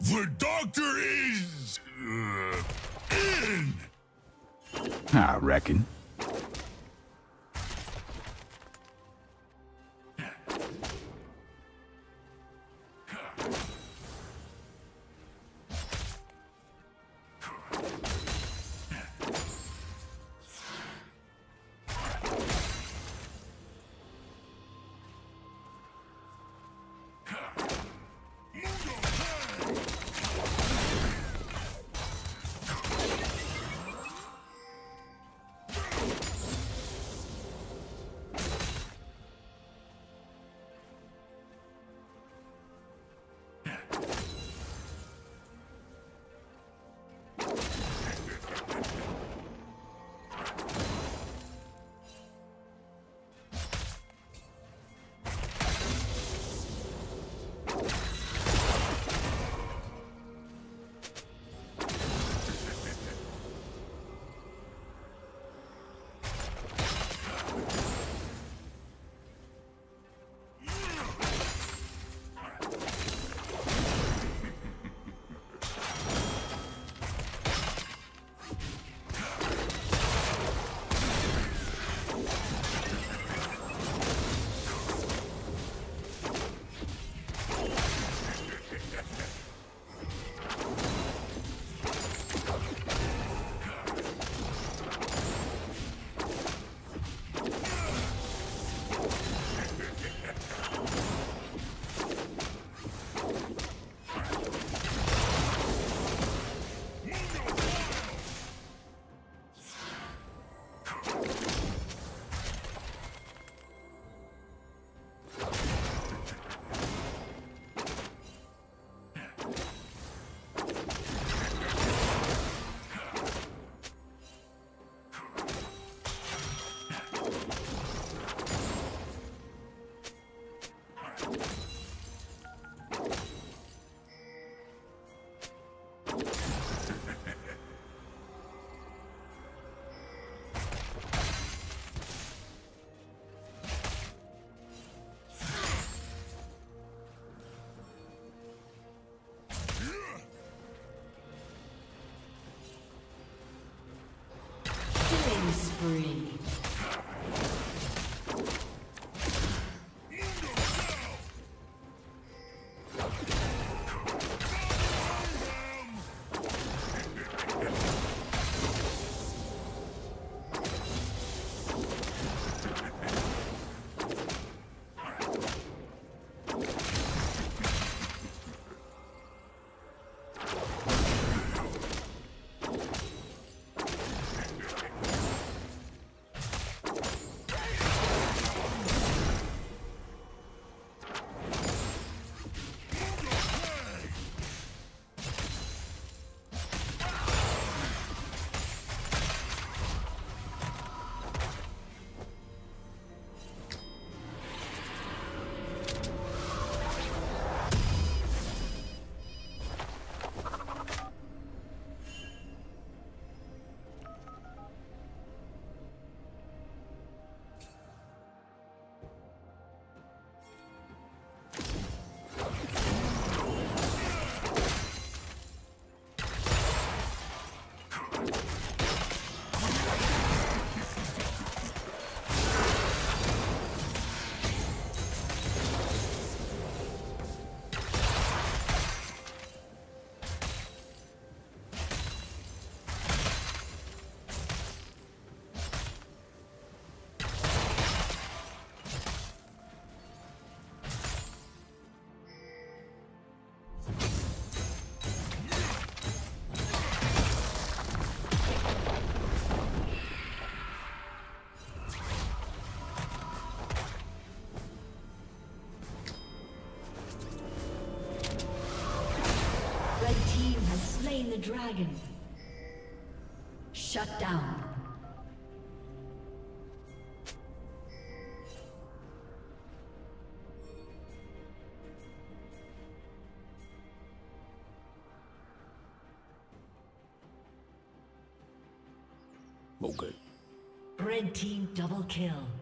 The doctor is... Uh, in! I reckon. Spree. Slain the dragon. Shut down. Okay. Red team double kill.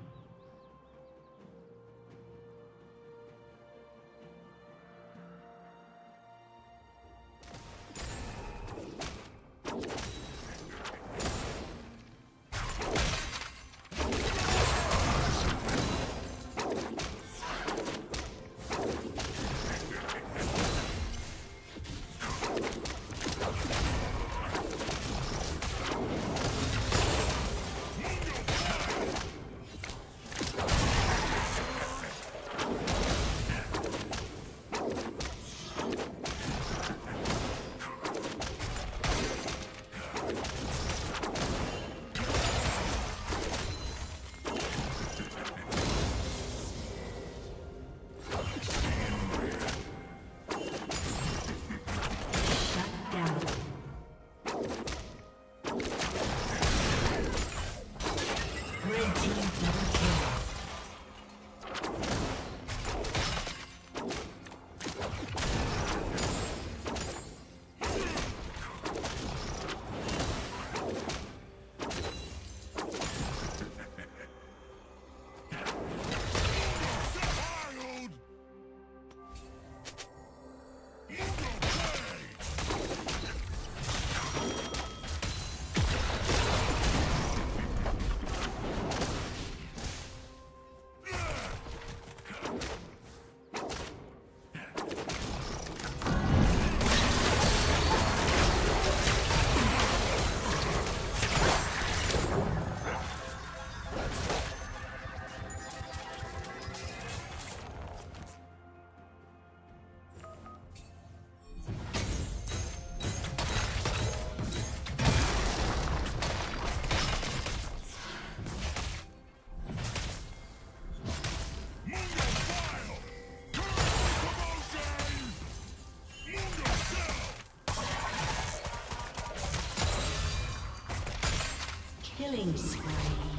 Killing spree.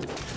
Thank you.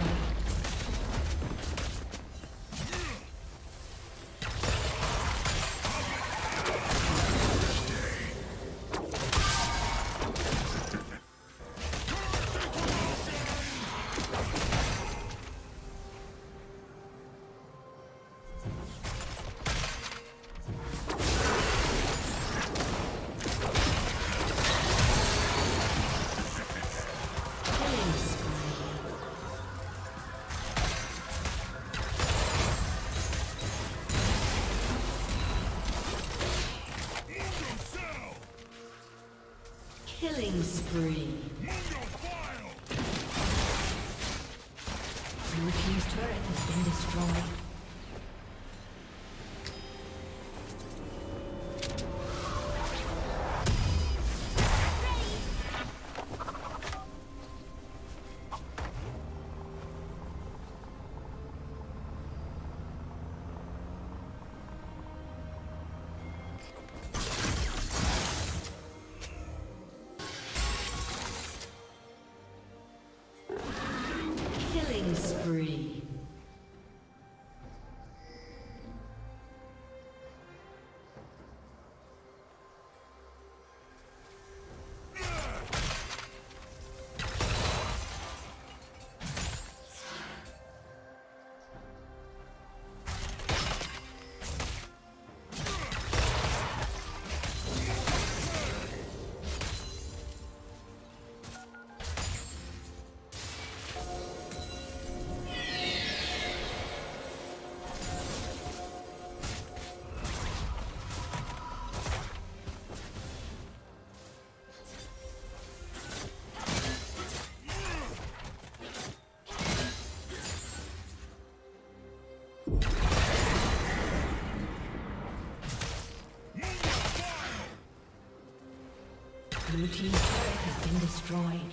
told. Killing spree. Blue team's turret has been destroyed. Team's has been destroyed.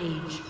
Rampage.